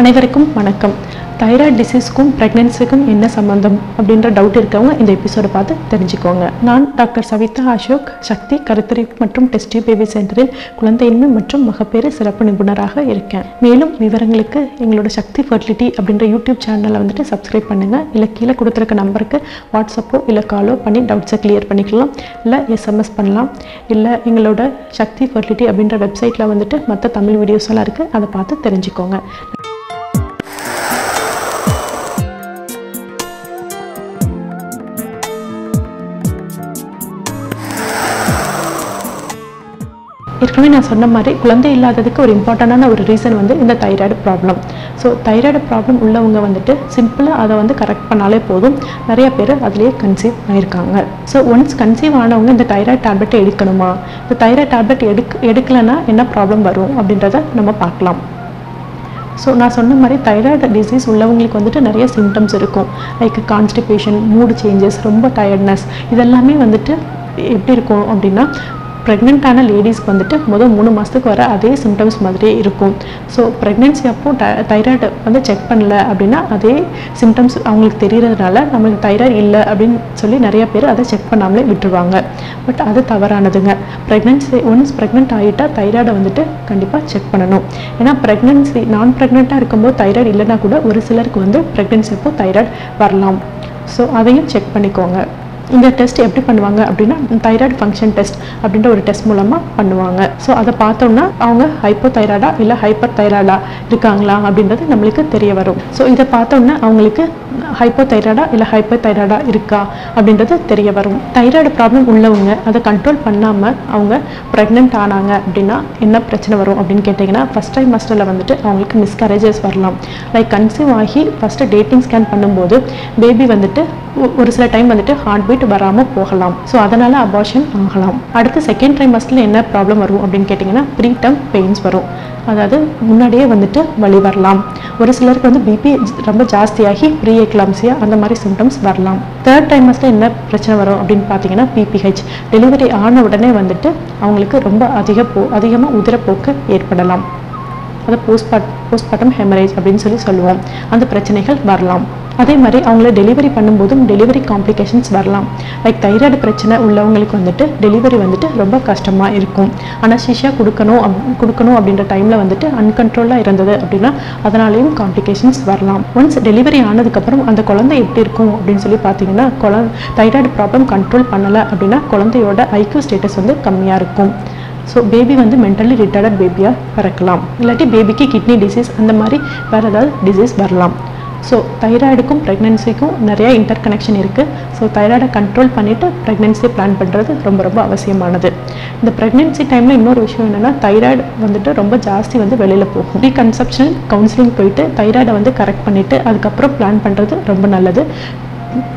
அனைவருக்கும் வணக்கம். தைராய்டு டிசீஸ்க்கும் ப்ரெக்னென்சிக்கும் என்ன சம்பந்தம் அப்படின்ற டவுட் இருக்கவங்க இந்த எபிசோடை பார்த்து தெரிஞ்சுக்கோங்க. நான் டாக்டர் சவிதா அசோக் சக்தி கருத்தறி மற்றும் டெஸ்டி பேபி சென்டரில் குழந்தையின்மை மற்றும் மகப்பேறு சிறப்பு நிபுணராக இருக்கேன். மேலும் விவரங்களுக்கு எங்களோட சக்தி ஃபர்டிலிட்டி அப்படின்ற யூடியூப் சேனலை வந்துட்டு சப்ஸ்கிரைப் பண்ணுங்கள் இல்லை கீழே கொடுத்துருக்க நம்பருக்கு வாட்ஸ்அப்போ இல்லை காலோ பண்ணி டவுட்ஸை கிளியர் பண்ணிக்கலாம். இல்லை எஸ்எம்எஸ் பண்ணலாம். இல்லை எங்களோட சக்தி ஃபர்டிலிட்டி அப்படின்ற வெப்சைட்டில் வந்துட்டு மற்ற தமிழ் வீடியோஸ் எல்லாம் இருக்குது அதை பார்த்து தெரிஞ்சுக்கோங்க. ஏற்கனவே நான் சொன்ன மாதிரி குழந்தை இல்லாததுக்கு ஒரு இம்பார்ட்டண்டான ஒரு ரீசன் வந்து இந்த thyroid problem so thyroid problem உள்ளவங்க வந்துட்டு சிம்பிளாக அதை வந்து கரெக்ட் பண்ணாலே போதும். நிறைய பேர் அதுலேயே கன்சீவ் ஆயிருக்காங்க. ஸோ ஒன்ஸ் கன்சீவ் ஆனவங்க இந்த தைராய்டு டேப்லெட்டை எடுக்கணுமா? இந்த தைராய்டு டேப்லெட் எடுக் எடுக்கலைன்னா என்ன ப்ராப்ளம் வரும் அப்படின்றத நம்ம பார்க்கலாம். ஸோ நான் சொன்ன மாதிரி தைராய்டு டிசீஸ் உள்ளவங்களுக்கு வந்துட்டு நிறைய சிம்டம்ஸ் இருக்கும். லைக் கான்ஸ்டிபேஷன் மூடு சேஞ்சஸ் ரொம்ப டயர்ட்னஸ் இதெல்லாமே வந்துட்டு எப்படி இருக்கும் அப்படின்னா ப்ரெக்னென்ட்டான லேடிஸ்க்கு வந்துட்டு முதல் மூணு மாதத்துக்கு வர அதே சிம்டம்ஸ் மாதிரியே இருக்கும். ஸோ ப்ரெக்னென்சி அப்போ ட தைராய்டு வந்து செக் பண்ணல அப்படின்னா அதே சிம்டம்ஸ் அவங்களுக்கு தெரியறதுனால நம்மளுக்கு தைராய்டு இல்லை அப்படின்னு சொல்லி நிறைய பேர் அதை செக் பண்ணாமலே விட்டுருவாங்க. பட் அது தவறானதுங்க. ப்ரெக்னென்சி ஒன்ஸ் ப்ரெக்னென்ட் ஆகிட்டால் தைராய்டை வந்துட்டு கண்டிப்பாக செக் பண்ணணும். ஏன்னா ப்ரெக்னென்சி நான் ப்ரெக்னெண்ட்டாக இருக்கும்போது தைராய்டு இல்லைன்னா கூட ஒரு சிலருக்கு வந்து ப்ரெக்னென்சி அப்போ தைராய்டு வரலாம். ஸோ அதையும் செக் பண்ணிக்கோங்க. இந்த டெஸ்ட் எப்படி பண்ணுவாங்க அப்படின்னா தைராய்டு ஃபங்க்ஷன் டெஸ்ட் அப்படின்ற ஒரு டெஸ்ட் மூலமாக பண்ணுவாங்க. ஸோ அதை பார்த்தோம்னா அவங்க ஹைப்போ தைராய்டா இல்லை ஹைப்பர் தைராய்டா இருக்காங்களா அப்படின்றது நம்மளுக்கு தெரிய வரும். ஸோ இதை பார்த்தோம்னா அவங்களுக்கு ஹைப்போ தைராய்டா இல்லை ஹைப்பர் தைராய்டா இருக்கா அப்படின்றது தெரிய வரும். தைராய்டு ப்ராப்ளம் உள்ளவங்க அதை கண்ட்ரோல் பண்ணாமல் அவங்க ப்ரெக்னென்ட் ஆனாங்க அப்படின்னா என்ன பிரச்சனை வரும் அப்படின்னு கேட்டிங்கன்னா ஃபஸ்ட் டைம் மாஸ்டரில் வந்துட்டு அவங்களுக்கு மிஸ்கரேஜஸ் வரலாம். லைக் கன்சீவ் ஆகி ஃபஸ்ட்டு டேட்டிங் ஸ்கேன் பண்ணும்போது பேபி வந்துட்டு ஒரு சில டைம் வந்துட்டு ஹார்ட் பீட் வராமல் போகலாம். ஸோ அதனால் அபார்ஷன் ஆகலாம். அடுத்து செகண்ட் ட்ரைமஸ்டில் என்ன ப்ராப்ளம் வரும் அப்படின்னு கேட்டிங்கன்னா ப்ரீ டம் பெயின்ஸ் வரும். அதாவது முன்னாடியே வந்துட்டு வழி வரலாம். ஒரு சிலருக்கு வந்து பிபி ரொம்ப ஜாஸ்தியாகி ப்ரீ எக்லாம்சியா அந்த மாதிரி சிம்டம்ஸ் வரலாம். தேர்ட் டைமஸ்ல என்ன பிரச்சனை வரும் அப்படின்னு பார்த்தீங்கன்னா பிபிஹெச் டெலிவரி ஆன உடனே வந்துட்டு அவங்களுக்கு ரொம்ப அதிக போ அதிகமாக உதிரப்போக்கு ஏற்படலாம். அதை போஸ்ட்பார்ட் போஸ்ட்மார்ட்டம் ஹெமரேஜ் அப்படின்னு சொல்லி சொல்லுவோம். அந்த பிரச்சனைகள் வரலாம். அதே மாதிரி அவங்கள டெலிவரி பண்ணும்போதும் டெலிவரி காம்ப்ளிகேஷன்ஸ் வரலாம். லைக் தைராய்டு பிரச்சனை உள்ளவங்களுக்கு வந்துட்டு டெலிவரி வந்துட்டு ரொம்ப கஷ்டமாக இருக்கும். அனஸ்தீஷியா கொடுக்கணும் அப் கொடுக்கணும் அப்படின்ற டைமில் வந்துட்டு அன்கண்ட்ரோலாக இருந்தது அப்படின்னா அதனாலேயும் காம்ப்ளிகேஷன்ஸ் வரலாம். ஒன்ஸ் டெலிவரி ஆனதுக்கப்புறம் அந்த குழந்தை எப்படி இருக்கும் அப்படின்னு சொல்லி பார்த்தீங்கன்னா குழந்தை தைராய்டு ப்ராப்ளம் கண்ட்ரோல் பண்ணலை அப்படின்னா குழந்தையோட ஐக்யூ ஸ்டேட்டஸ் வந்து கம்மியாக இருக்கும். ஸோ பேபி வந்து மென்டலி ரிட்டையர்ட் பேபியாக பிறக்கலாம். இல்லாட்டி பேபிக்கு கிட்னி டிசீஸ் அந்த மாதிரி வேறு ஏதாவது டிசீஸ் வரலாம். ஸோ தைராய்டுக்கும் ப்ரெக்னென்சிக்கும் நிறையா இன்டர் கனெக்ஷன் இருக்குது ஸோ தைராய்டை கண்ட்ரோல் பண்ணிவிட்டு ப்ரெக்னென்சி பிளான் பண்ணுறது ரொம்ப ரொம்ப அவசியமானது. இந்த ப்ரெக்னென்சி டைமில் இன்னொரு விஷயம் என்னென்னா தைராய்டு வந்துட்டு ரொம்ப ஜாஸ்தி வந்து வெளியில் போகும். ப்ரீ கன்செப்ஷன் கவுன்சிலிங் போயிட்டு தைராய்டை வந்து கரெக்ட் பண்ணிவிட்டு அதுக்கப்புறம் பிளான் பண்ணுறது ரொம்ப நல்லது.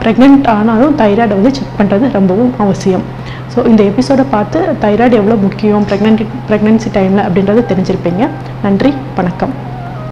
ப்ரெக்னென்ட் ஆனாலும் தைராய்டை வந்து செக் பண்ணுறது ரொம்பவும் அவசியம். ஸோ இந்த எபிசோடை பார்த்து தைராய்டு எவ்வளோ முக்கியம் ப்ரெக்னென்ட் ப்ரெக்னென்சி டைமில் அப்படின்றத தெரிஞ்சிருப்பீங்க. நன்றி வணக்கம்.